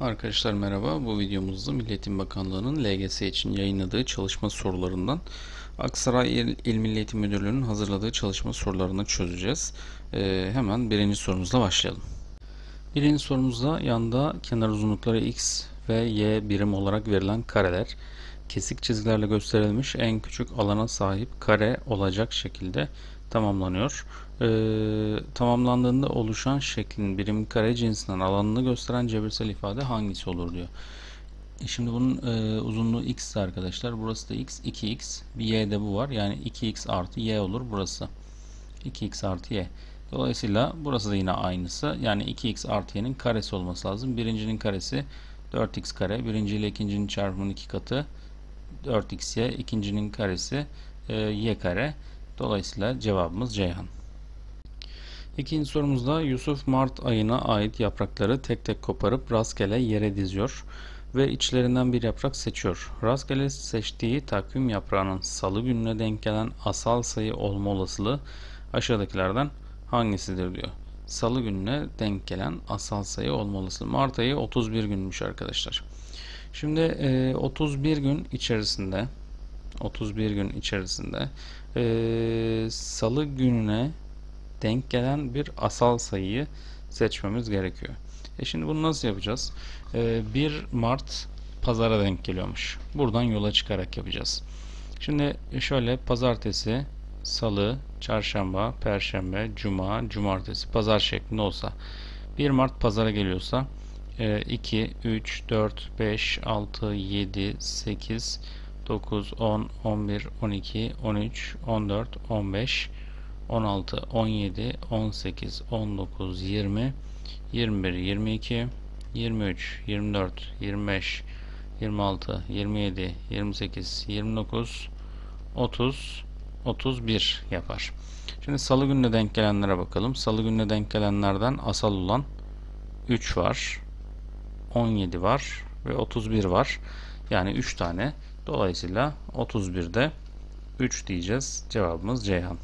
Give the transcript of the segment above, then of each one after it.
Arkadaşlar merhaba. Bu videomuzda Milli Eğitim Bakanlığı'nın LGS için yayınladığı çalışma sorularından Aksaray İl, İl Milli Eğitim Müdürlüğü'nün hazırladığı çalışma sorularını çözeceğiz. Ee, hemen birinci sorumuzla başlayalım. Birinci sorumuzda yanda kenar uzunlukları x ve y birim olarak verilen kareler kesik çizgilerle gösterilmiş en küçük alana sahip kare olacak şekilde tamamlanıyor. Ee, tamamlandığında oluşan şeklin birim kare cinsinden alanını gösteren cebirsel ifade hangisi olur diyor. E şimdi bunun e, uzunluğu x arkadaşlar. Burası da x, 2x. Bir y de bu var. Yani 2x artı y olur burası. 2x artı y. Dolayısıyla burası da yine aynısı. Yani 2x artı y'nin karesi olması lazım. Birincinin karesi 4x kare. Birinci ile ikincinin çarpımının iki katı 4xy. ikincinin karesi e, y kare. Dolayısıyla cevabımız Ceyhan. İkinci sorumuzda Yusuf Mart ayına ait yaprakları tek tek koparıp rastgele yere diziyor ve içlerinden bir yaprak seçiyor. Rastgele seçtiği takvim yaprağının salı gününe denk gelen asal sayı olma olasılığı aşağıdakilerden hangisidir diyor. Salı gününe denk gelen asal sayı olma olasılığı. Mart ayı 31 günmüş arkadaşlar. Şimdi e, 31 gün içerisinde 31 gün içerisinde e, salı gününe denk gelen bir asal sayıyı seçmemiz gerekiyor. E şimdi bunu nasıl yapacağız? E, 1 Mart pazara denk geliyormuş. Buradan yola çıkarak yapacağız. Şimdi şöyle pazartesi, salı, çarşamba, perşembe, cuma, cumartesi, pazar şeklinde olsa 1 Mart pazara geliyorsa 2, 3, 4, 5, 6, 7, 8, 9, 10, 11, 12, 13, 14, 15, 16, 17, 18, 19, 20, 21, 22, 23, 24, 25, 26, 27, 28, 29, 30, 31 yapar. Şimdi salı gününe denk gelenlere bakalım. Salı gününe denk gelenlerden asal olan 3 var. 17 var ve 31 var. Yani 3 tane. Dolayısıyla 31'de 3 diyeceğiz. Cevabımız Ceyhan.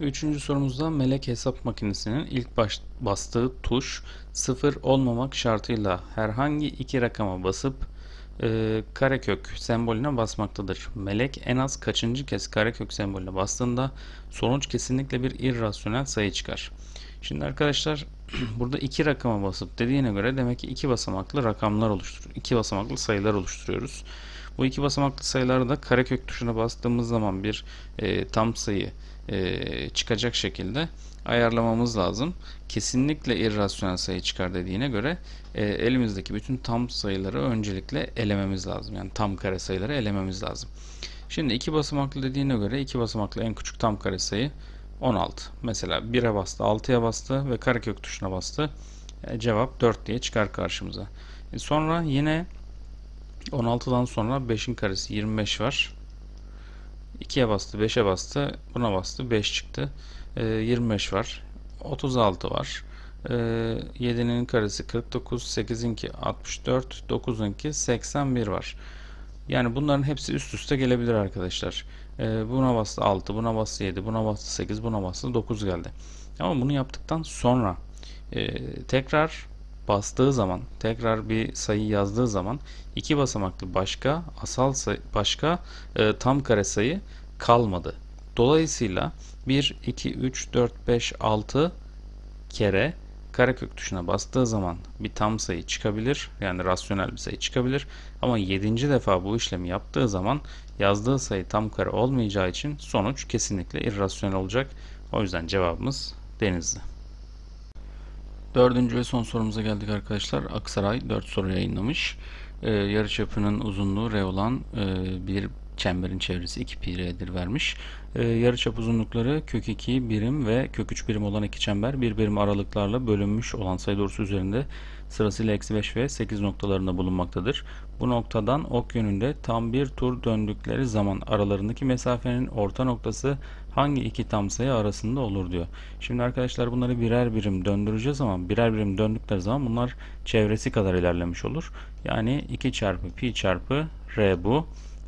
Üçüncü sorumuzda melek hesap makinesinin ilk baş, bastığı tuş sıfır olmamak şartıyla herhangi iki rakama basıp e, karekök sembolüne basmaktadır. Melek en az kaçıncı kez karekök sembolüne bastığında sonuç kesinlikle bir irrasyonel sayı çıkar. Şimdi arkadaşlar burada iki rakama basıp dediğine göre demek ki iki basamaklı rakamlar oluşturuyor. iki basamaklı sayılar oluşturuyoruz. Bu iki basamaklı sayıları da karekök tuşuna bastığımız zaman bir e, tam sayı e, çıkacak şekilde ayarlamamız lazım. Kesinlikle irrasyonel sayı çıkar dediğine göre e, elimizdeki bütün tam sayıları öncelikle elememiz lazım. Yani tam kare sayıları elememiz lazım. Şimdi iki basamaklı dediğine göre iki basamaklı en küçük tam kare sayı 16. Mesela 1'e bastı, 6'ya bastı ve karekök tuşuna bastı. E, cevap 4 diye çıkar karşımıza. E, sonra yine 16'dan sonra 5'in karesi 25 var. 2'ye bastı, 5'e bastı, buna bastı, 5 çıktı. E, 25 var. 36 var. E, 7'nin karesi 49, 8'inki 64, 9'unki 81 var. Yani bunların hepsi üst üste gelebilir arkadaşlar. E, buna bastı 6, buna bastı 7, buna bastı 8, buna bastı 9 geldi. Ama bunu yaptıktan sonra e, tekrar bastığı zaman, tekrar bir sayı yazdığı zaman iki basamaklı başka asal sayı, başka e, tam kare sayı kalmadı. Dolayısıyla 1, 2, 3, 4, 5, 6 kere karekök tuşuna bastığı zaman bir tam sayı çıkabilir. Yani rasyonel bir sayı çıkabilir. Ama 7. defa bu işlemi yaptığı zaman yazdığı sayı tam kare olmayacağı için sonuç kesinlikle irrasyonel olacak. O yüzden cevabımız Denizli. Dördüncü ve son sorumuza geldik arkadaşlar. Aksaray 4 soru yayınlamış. Ee, yarıçapının uzunluğu R olan e, bir çemberin çevresi 2 pi vermiş. Ee, yarıçap uzunlukları kök 2 birim ve kök 3 birim olan iki çember bir birim aralıklarla bölünmüş olan sayı doğrusu üzerinde sırasıyla eksi 5 ve 8 noktalarında bulunmaktadır. Bu noktadan ok yönünde tam bir tur döndükleri zaman aralarındaki mesafenin orta noktası hangi iki tam sayı arasında olur diyor. Şimdi arkadaşlar bunları birer birim döndüreceğiz ama birer birim döndükleri zaman bunlar çevresi kadar ilerlemiş olur. Yani 2 çarpı pi çarpı r bu.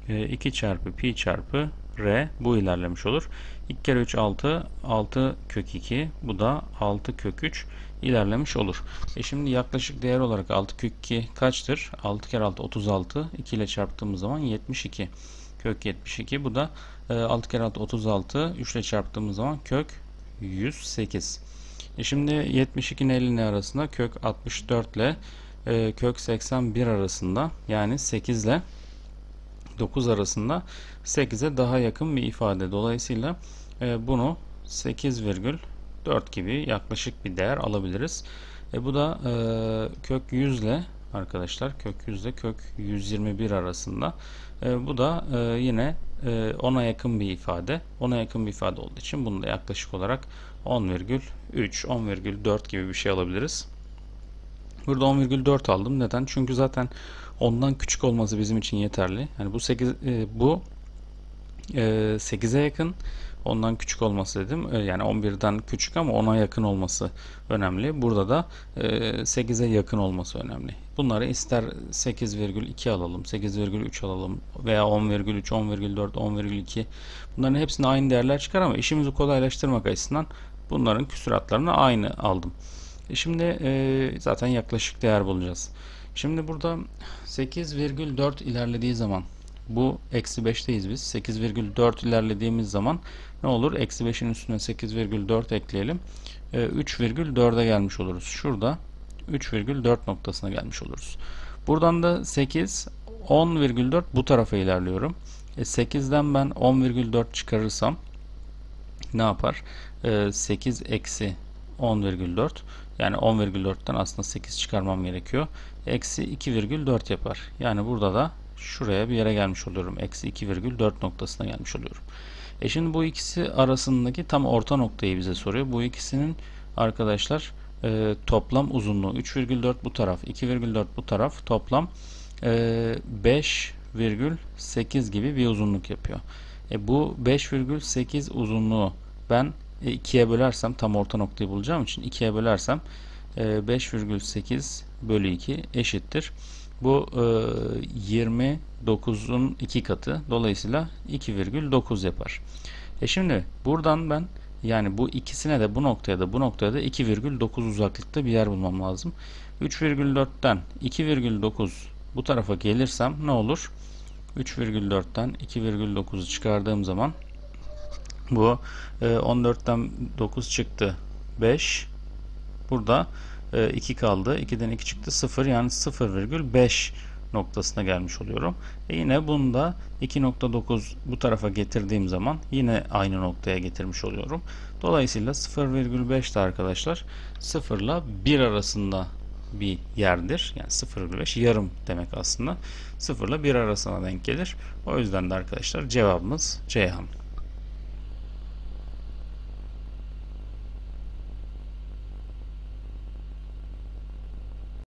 2 çarpı pi çarpı r bu ilerlemiş olur. 2 kere 3 6 6 kök 2 bu da 6 kök 3 ilerlemiş olur. E şimdi yaklaşık değer olarak 6 kök 2 kaçtır? 6 kere 6 36. 2 ile çarptığımız zaman 72. Kök 72. Bu da e, 6 kere 6 36. 3 ile çarptığımız zaman kök 108. E şimdi 72'nin 50'nin arasında kök 64 ile e, kök 81 arasında yani 8 ile 9 arasında 8'e daha yakın bir ifade. Dolayısıyla e, bunu 8,4 gibi yaklaşık bir değer alabiliriz. E, bu da e, kök 100 ile arkadaşlar kök 100 ile kök 121 arasında. E, bu da e, yine e, 10'a yakın bir ifade. 10'a yakın bir ifade olduğu için bunu da yaklaşık olarak 10,3, 10,4 gibi bir şey alabiliriz. Burada 10,4 aldım. Neden? Çünkü zaten ondan küçük olması bizim için yeterli. Yani bu 8 e, bu e, 8'e yakın ondan küçük olması dedim. E, yani 11'den küçük ama 10'a yakın olması önemli. Burada da e, 8'e yakın olması önemli. Bunları ister 8,2 alalım, 8,3 alalım veya 10,3, 10,4, 10,2 bunların hepsine aynı değerler çıkar ama işimizi kolaylaştırmak açısından bunların küsuratlarını aynı aldım. E şimdi e, zaten yaklaşık değer bulacağız. Şimdi burada 8,4 ilerlediği zaman bu eksi 5'teyiz biz. 8,4 ilerlediğimiz zaman ne olur? Eksi 5'in üstüne 8,4 ekleyelim. E, 3,4'e gelmiş oluruz. Şurada 3,4 noktasına gelmiş oluruz. Buradan da 8 10,4 bu tarafa ilerliyorum. E, 8'den ben 10,4 çıkarırsam ne yapar? E, 8 eksi 10,4 yani 10,4'ten aslında 8 çıkarmam gerekiyor. Eksi 2,4 yapar. Yani burada da şuraya bir yere gelmiş oluyorum. Eksi 2,4 noktasına gelmiş oluyorum. E şimdi bu ikisi arasındaki tam orta noktayı bize soruyor. Bu ikisinin arkadaşlar e, toplam uzunluğu 3,4 bu taraf 2,4 bu taraf toplam e, 5,8 gibi bir uzunluk yapıyor. E, bu 5,8 uzunluğu ben 2'ye bölersem tam orta noktayı bulacağım için 2'ye bölersem 5,8 bölü 2 eşittir. Bu 29'un 2 katı. Dolayısıyla 2,9 yapar. E şimdi buradan ben yani bu ikisine de bu noktaya da bu noktaya da 2,9 uzaklıkta bir yer bulmam lazım. 3,4'ten 2,9 bu tarafa gelirsem ne olur? 3,4'ten 2,9'u çıkardığım zaman bu 14'ten e, 9 çıktı 5 burada 2 e, kaldı 2'den 2 çıktı 0 yani 0,5 noktasına gelmiş oluyorum. E yine bunu da 2.9 bu tarafa getirdiğim zaman yine aynı noktaya getirmiş oluyorum. Dolayısıyla 0,5 de arkadaşlar 0 ile 1 arasında bir yerdir. Yani 0,5 yarım demek aslında. 0 ile 1 arasına denk gelir. O yüzden de arkadaşlar cevabımız Ceyhan.